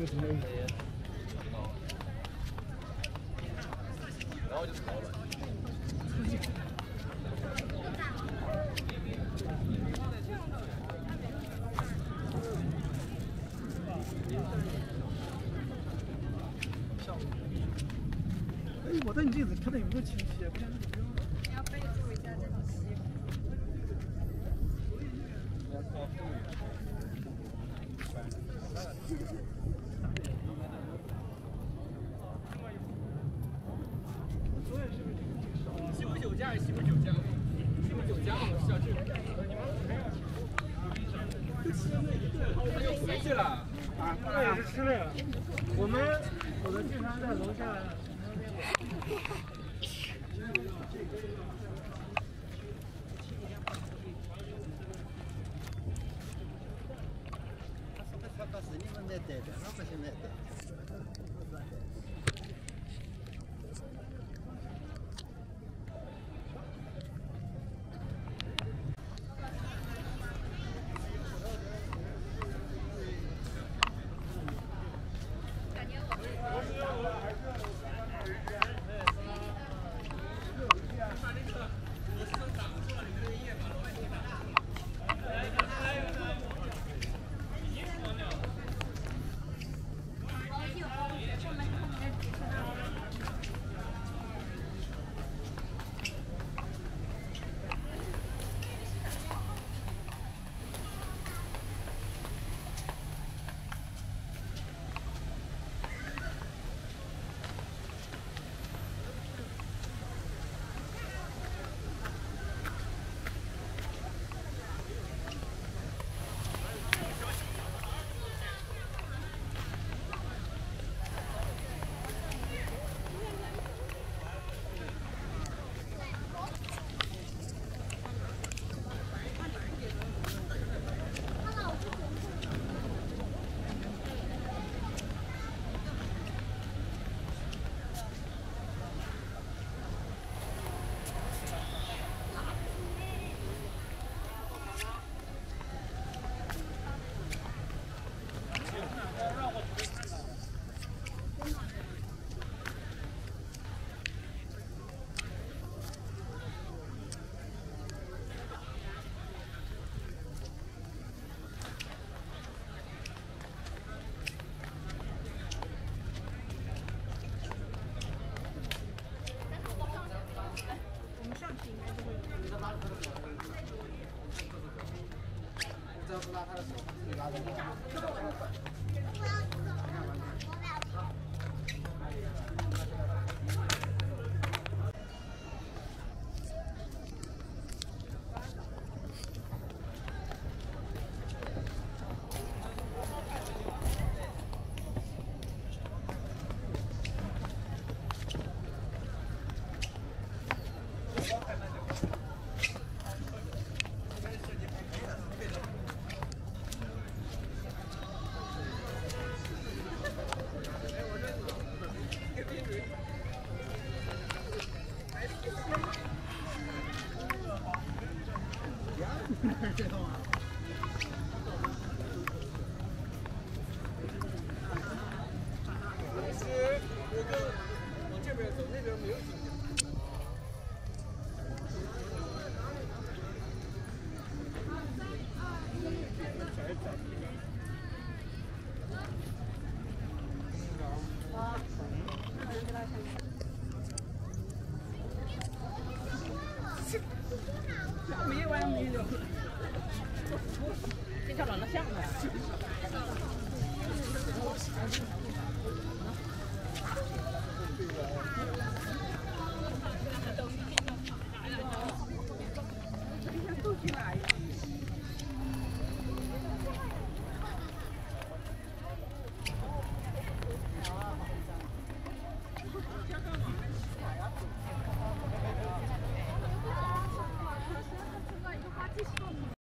个什么？哎，我在你这里看到有个亲戚，不像那个。要备注一下这种习西啊，那也是吃的。我们我们经常在楼下。其 这条长得像的。